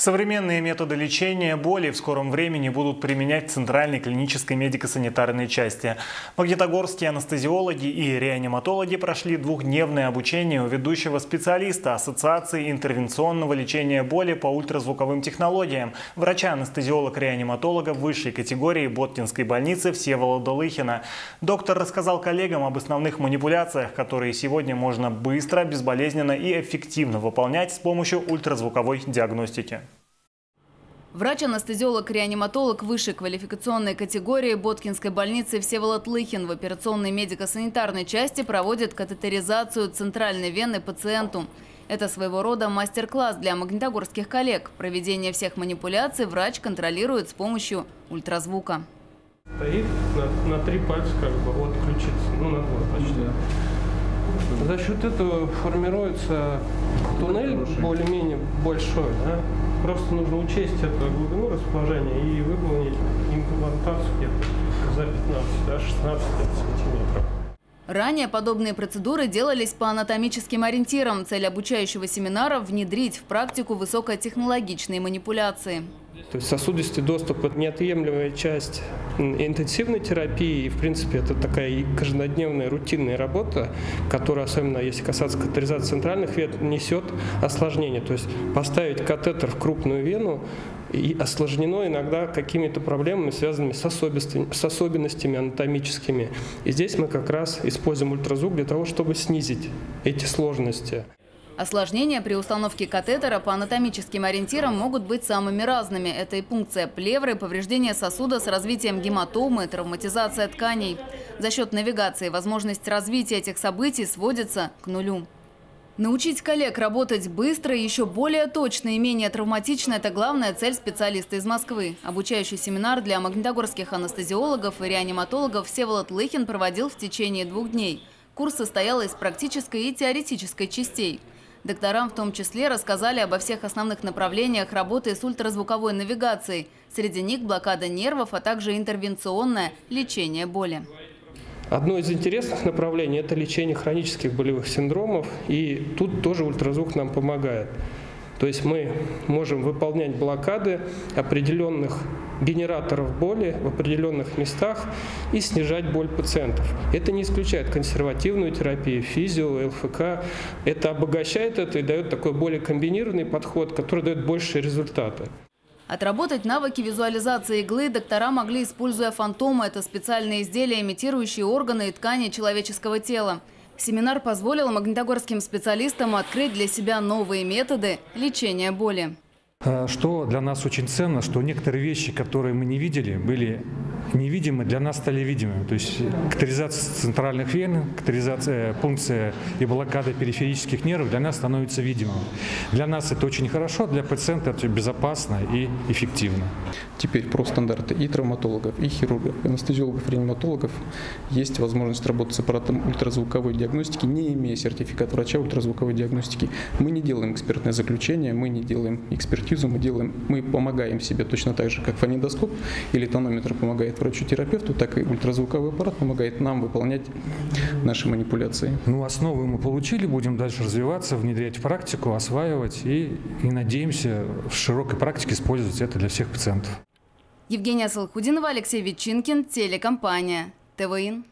Современные методы лечения боли в скором времени будут применять в Центральной клинической медико-санитарной части. Магнитогорские анестезиологи и реаниматологи прошли двухдневное обучение у ведущего специалиста Ассоциации интервенционного лечения боли по ультразвуковым технологиям, врача-анестезиолог-реаниматолога высшей категории Боткинской больницы Всеволода Лыхина. Доктор рассказал коллегам об основных манипуляциях, которые сегодня можно быстро, безболезненно и эффективно выполнять с помощью ультразвуковой диагностики. Врач-анестезиолог-реаниматолог высшей квалификационной категории Боткинской больницы Всеволод Лыхин в операционной медико-санитарной части проводит катетеризацию центральной вены пациенту. Это своего рода мастер-класс для магнитогорских коллег. Проведение всех манипуляций врач контролирует с помощью ультразвука. Стоит на, на три пальца как бы от ключицы, ну на два почти. Да. За счет этого формируется туннель более-менее большой. Да? Просто нужно учесть эту глубину расположения и выполнить имплантацию где-то за 15-16 да, сантиметров. Ранее подобные процедуры делались по анатомическим ориентирам. Цель обучающего семинара – внедрить в практику высокотехнологичные манипуляции. То есть сосудистый доступ – это неотъемлемая часть интенсивной терапии. И, в принципе, это такая каждодневная рутинная работа, которая, особенно если касаться катетеризации центральных вен, несет осложнение. То есть поставить катетер в крупную вену и осложнено иногда какими-то проблемами, связанными с с особенностями анатомическими. И здесь мы как раз используем ультразвук для того, чтобы снизить эти сложности. Осложнения при установке катетера по анатомическим ориентирам могут быть самыми разными. Это и пункция плевры, повреждение сосуда с развитием гематомы, травматизация тканей. За счет навигации возможность развития этих событий сводится к нулю. Научить коллег работать быстро, еще более точно и менее травматично – это главная цель специалиста из Москвы. Обучающий семинар для магнитогорских анестезиологов и реаниматологов Всеволод Лыхин проводил в течение двух дней. Курс состоял из практической и теоретической частей. Докторам в том числе рассказали обо всех основных направлениях работы с ультразвуковой навигацией. Среди них блокада нервов, а также интервенционное лечение боли. Одно из интересных направлений – это лечение хронических болевых синдромов, и тут тоже ультразвук нам помогает. То есть мы можем выполнять блокады определенных генераторов боли в определенных местах и снижать боль пациентов. Это не исключает консервативную терапию, физио, ЛФК. Это обогащает это и дает такой более комбинированный подход, который дает большие результаты. Отработать навыки визуализации иглы доктора могли, используя фантомы. Это специальные изделия, имитирующие органы и ткани человеческого тела. Семинар позволил магнитогорским специалистам открыть для себя новые методы лечения боли. А, что для нас очень ценно, что некоторые вещи, которые мы не видели, были невидимы, для нас стали видимыми. То есть катаризация центральных вен, катаризация, пункция и блокада периферических нервов для нас становится видимым. Для нас это очень хорошо, для пациента это безопасно и эффективно. Теперь про стандарты и травматологов, и хирургов, и анестезиологов, и реаниматологов есть возможность работать с аппаратом ультразвуковой диагностики, не имея сертификат врача ультразвуковой диагностики. Мы не делаем экспертное заключение, мы не делаем экспертизу, мы делаем, мы помогаем себе точно так же, как фонендоскоп или тонометр помогает врачу-терапевту, так и ультразвуковой аппарат помогает нам выполнять наши манипуляции. Ну, основы мы получили, будем дальше развиваться, внедрять в практику, осваивать и, и надеемся в широкой практике использовать это для всех пациентов. Евгения Салхудинова, Алексей Ветчинкин, телекомпания ТВИН.